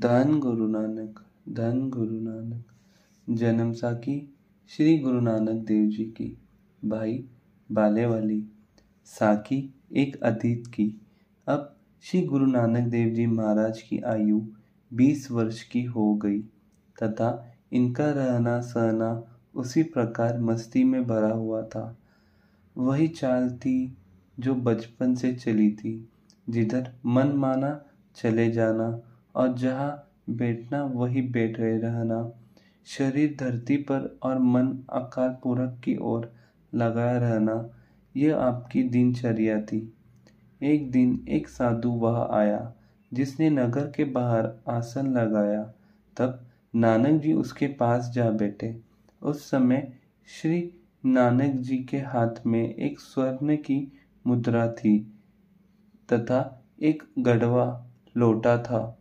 धन गुरु नानक धन गुरु नानक। जन्म साखी, श्री गुरु नानक देव जी की। भाई बाले वाली साखी, एक अतीत की। अब श्री गुरु नानक देव जी महाराज की आयु 20 वर्ष की हो गई। तथा इनका रहना सहना उसी प्रकार मस्ती में भरा हुआ था। वही चाल थी जो बचपन से चली थी। जिधर मन माना चले जाना और जहाँ बैठना, वही बैठे रहना। शरीर धरती पर और मन अकाल पूरक की ओर लगाया रहना, यह आपकी दिनचर्या थी। एक दिन एक साधु वह आया, जिसने नगर के बाहर आसन लगाया। तब नानक जी उसके पास जा बैठे। उस समय श्री नानक जी के हाथ में एक स्वर्ण की मुद्रा थी तथा एक गढ़वा लोटा था।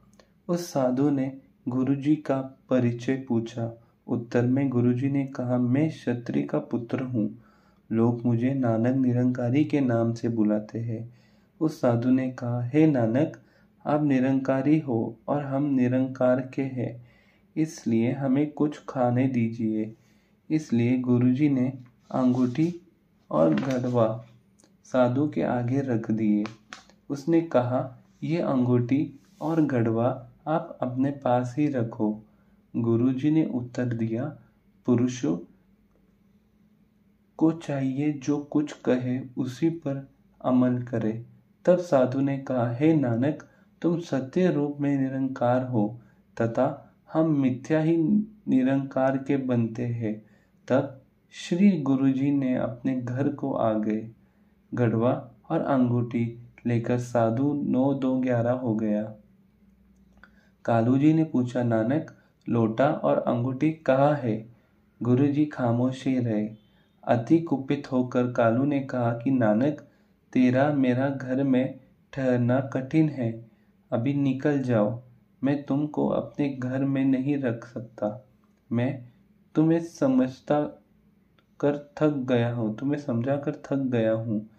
उस साधु ने गुरुजी का परिचय पूछा। उत्तर में गुरुजी ने कहा, मैं क्षत्रि का पुत्र हूँ। लोग मुझे नानक निरंकारी के नाम से बुलाते हैं। उस साधु ने कहा, हे नानक, आप निरंकारी हो और हम निरंकार के हैं। इसलिए हमें कुछ खाने दीजिए। इसलिए गुरुजी ने अंगूठी और गढ़वा साधु के आगे रख दिए। उसने कहा यह अंगूठी और गढ़वा आप अपने पास ही रखो। गुरुजी ने उत्तर दिया, पुरुषों, को चाहिए जो कुछ कहे, उसी पर अमल करे। तब साधु ने कहा, हे नानक, तुम सत्य रूप में निरंकार हो, तथा हम मिथ्या ही निरंकार के बनते हैं। तब श्री गुरुजी ने अपने घर को आ गए गढ़वा और अंगूठी लेकर साधु नौ दो ग्यारह हो गया। कालू जी ने पूछा, नानक, लोटा और अंगूठी कहाँ है? गुरु जी खामोश रहे। अति कुपित होकर कालू ने कहा कि, नानक, तेरा मेरा घर में ठहरना कठिन है। अभी निकल जाओ। मैं तुमको अपने घर में नहीं रख सकता। मैं तुम्हें समझता कर थक गया हूँ। तुम्हें समझा कर थक गया हूँ।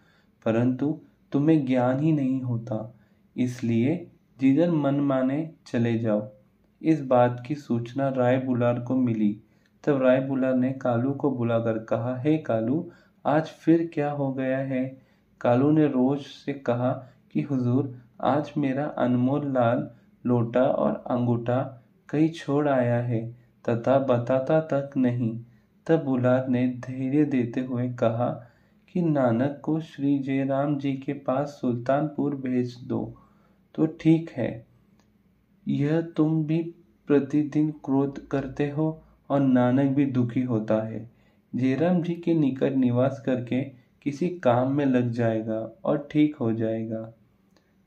परंतु तुम्हें ज्ञान ही नहीं होता। इसलिए जिधर मन माने चले जाओ। इस बात की सूचना राय बुलार को मिली। तब राय बुलार ने कालू को बुलाकर कहा, हे कालू, आज फिर क्या हो गया है? कालू ने रोज से कहा कि, हुजूर, आज मेरा अनमोल लाल लोटा और अंगूठा कहीं छोड़ आया है, तथा बताता तक नहीं। तब बुलार ने धैर्य देते हुए कहा कि, नानक को श्री जयराम जी के पास सुल्तानपुर भेज दो। तो ठीक है। यह तुम भी प्रतिदिन क्रोध करते हो और नानक भी दुखी होता है। जयराम जी के निकट निवास करके किसी काम में लग जाएगा और ठीक हो जाएगा।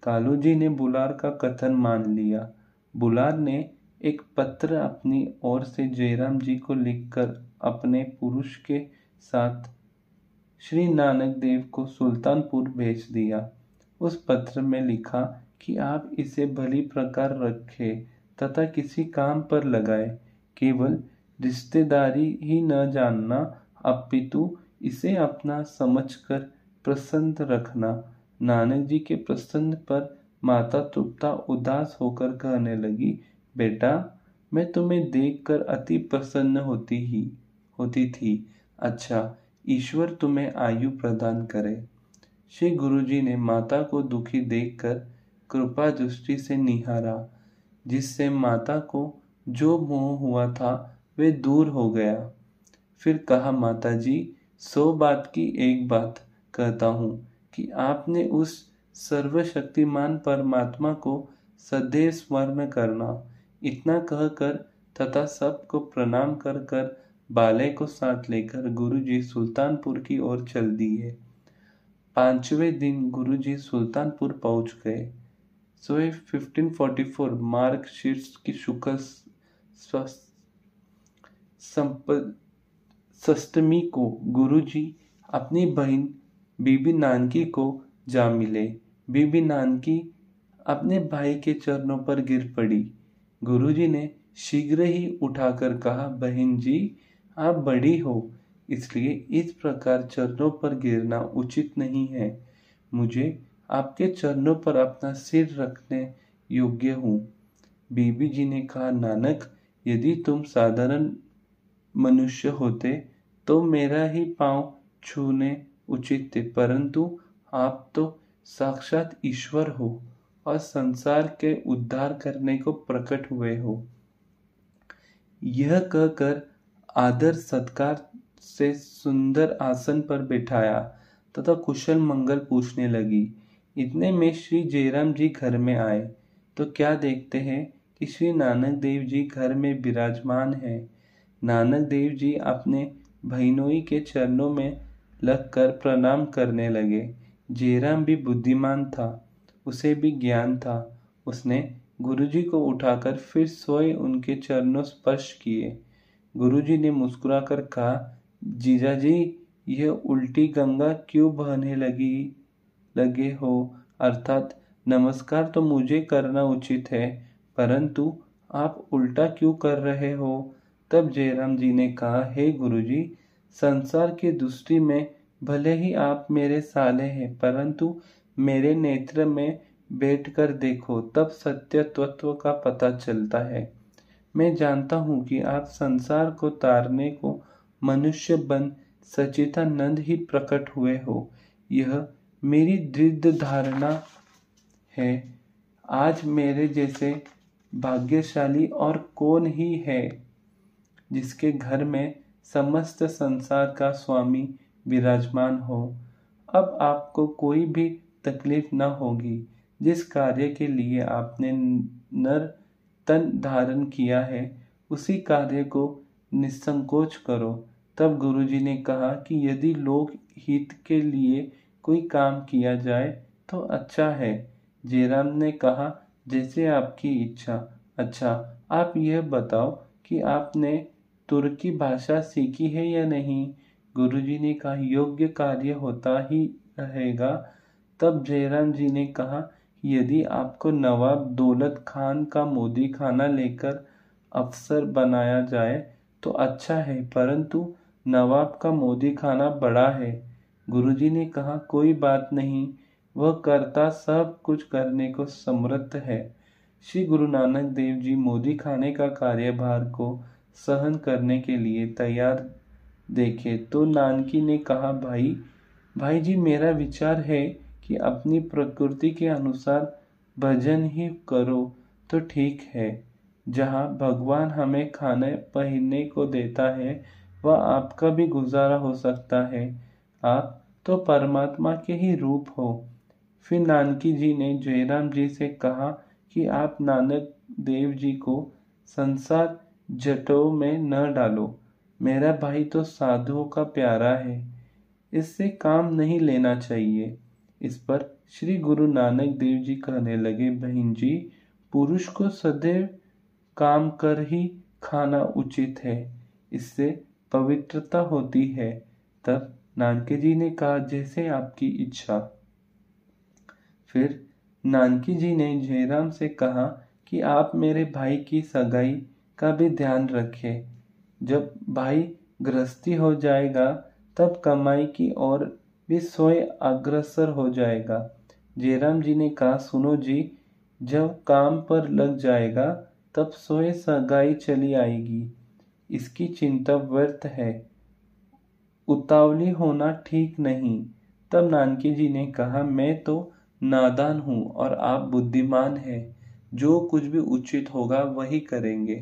कालू जी ने बुलार का कथन मान लिया। बुलार ने एक पत्र अपनी ओर से जयराम जी को लिखकर अपने पुरुष के साथ श्री नानक देव को सुल्तानपुर भेज दिया। उस पत्र में लिखा कि आप इसे भली प्रकार रखें तथा किसी काम पर लगाए। केवल रिश्तेदारी ही न जानना, अपितु इसे अपना समझकर प्रसन्न रखना। नानक जी के प्रसन्न पर माता तृप्ता उदास होकर कहने लगी, बेटा, मैं तुम्हें देखकर अति प्रसन्न होती ही, होती थी। अच्छा ईश्वर तुम्हें आयु प्रदान करे। श्री गुरुजी ने माता को दुखी देखकर कृपा दृष्टि से निहारा, जिससे माता को जो मोह हुआ था, वे दूर हो गया। फिर कहा माता जी सौ बात की एक बात कहता हूँ कि आपने उस सर्वशक्तिमान परमात्मा को सदैव स्मरण करना। इतना कहकर तथा सबको प्रणाम कर कर बाले को साथ लेकर गुरुजी सुल्तानपुर की ओर चल दिए। पाँचवें दिन गुरुजी सुल्तानपुर पहुँच गए। सो so, 1544 मार्ग शीर्ष की शुक्ल सप्तमी को गुरुजी अपनी बहन बीबी नानकी को जा मिले बीबी नानकी अपने भाई के चरणों पर गिर पड़ी गुरुजी ने शीघ्र ही उठाकर कहा बहन जी आप बड़ी हो इसलिए इस प्रकार चरणों पर गिरना उचित नहीं है मुझे आपके चरणों पर अपना सिर रखने योग्य हूँ। बीबी जी ने कहा, नानक, यदि तुम साधारण मनुष्य होते तो मेरा ही पाँव छूने उचित थे परंतु आप तो साक्षात ईश्वर हो और संसार के उद्धार करने को प्रकट हुए हो। यह कहकर आदर सत्कार से सुंदर आसन पर बैठाया तथा कुशल मंगल पूछने लगी। इतने में श्री जयराम जी घर में आए तो क्या देखते हैं कि श्री नानक देव जी घर में विराजमान है। नानक देव जी अपने बहनोई के चरणों में लगकर प्रणाम करने लगे। जयराम भी बुद्धिमान था, उसे भी ज्ञान था। उसने गुरुजी को उठाकर फिर सोए उनके चरणों स्पर्श किए। गुरुजी ने मुस्कुराकर कहा जीजा जी यह उल्टी गंगा क्यों बहने लगी? लगे हो। अर्थात, नमस्कार तो मुझे करना उचित है, परंतु आप उल्टा क्यों कर रहे हो? तब जयराम जी ने कहा, हे गुरुजी, संसार की दृष्टि में भले ही आप मेरे साले हैं, परंतु मेरे नेत्र में बैठकर देखो, तब सत्य तत्व का पता चलता है। मैं जानता हूँ कि आप संसार को तारने को मनुष्य बन सचितानंद ही प्रकट हुए हो। यह मेरी दृढ़ धारणा है। आज मेरे जैसे भाग्यशाली और कौन ही है जिसके घर में समस्त संसार का स्वामी विराजमान हो। अब आपको कोई भी तकलीफ़ न होगी। जिस कार्य के लिए आपने नर तन धारण किया है, उसी कार्य को निसंकोच करो। तब गुरुजी ने कहा कि यदि लोग हित के लिए कोई काम किया जाए तो अच्छा है। जयराम ने कहा, जैसे आपकी इच्छा। अच्छा आप यह बताओ कि आपने तुर्की भाषा सीखी है या नहीं? गुरुजी ने कहा, योग्य कार्य होता ही रहेगा। तब जयराम जी ने कहा, यदि आपको नवाब दौलत खान का मोदी खाना लेकर अफसर बनाया जाए तो अच्छा है, परंतु नवाब का मोदी खाना बड़ा है। गुरुजी ने कहा, कोई बात नहीं, वह करता सब कुछ करने को समर्थ है। श्री गुरु नानक देव जी मोदी खाने का कार्यभार को सहन करने के लिए तैयार देखे तो नानकी ने कहा, भाई भाई जी, मेरा विचार है कि अपनी प्रकृति के अनुसार भजन ही करो तो ठीक है। जहाँ भगवान हमें खाने, पहनने को देता है, वह आपका भी गुजारा हो सकता है। आप तो परमात्मा के ही रूप हो। फिर नानकी जी ने जयराम जी से कहा कि आप नानक देव जी को संसार जटों में न डालो। मेरा भाई तो साधुओं का प्यारा है। इससे काम नहीं लेना चाहिए। इस पर श्री गुरु नानक देव जी कहने लगे, बहन जी, पुरुष को सदैव काम कर ही खाना उचित है। इससे पवित्रता होती है। तब नानके जी ने कहा, जैसे आपकी इच्छा। फिर नानकी जी ने जयराम से कहा कि आप मेरे भाई की सगाई का भी ध्यान रखें। जब भाई गृहस्थी हो जाएगा, तब कमाई की ओर भी स्वयं अग्रसर हो जाएगा। जयराम जी ने कहा, सुनो जी, जब काम पर लग जाएगा, तब स्वयं सगाई चली आएगी। इसकी चिंता व्यर्थ है। उतावली होना ठीक नहीं। तब नानकी जी ने कहा, मैं तो नादान हूँ और आप बुद्धिमान हैं। जो कुछ भी उचित होगा वही करेंगे।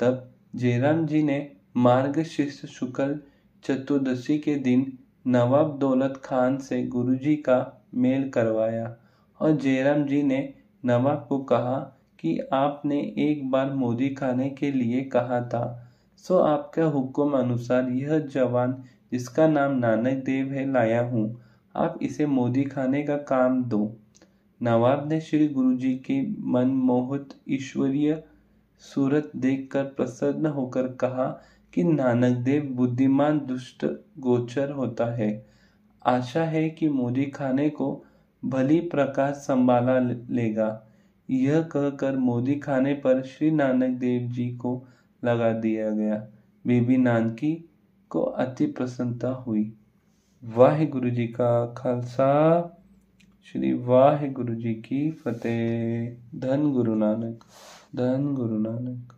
तब जयराम जी ने मार्ग शिष्य शुक्ल चतुर्दशी के दिन नवाब दौलत खान से गुरुजी का मेल करवाया और जयराम जी ने नवाब को कहा कि आपने एक बार मोदी खाने के लिए कहा था, सो आपके हुक्म अनुसार यह जवान जिसका नाम नानक देव है, लाया हूँ। आप इसे मोदी खाने का काम दो। नवाब ने श्री गुरुजी के मनमोहित ईश्वरीय सूरत देखकर प्रसन्न होकर कहा कि नानक देव बुद्धिमान, दुष्ट, गोचर होता है। आशा है कि मोदी खाने को भली प्रकार संभाला लेगा। यह कहकर मोदी खाने पर श्री नानक देव जी को लगा दिया गया। बीबी नानकी को अति प्रसन्नता हुई। वाहेगुरु जी का खालसा। श्री वाहे गुरु जी की फतेह। धन गुरु नानक, धन गुरु नानक।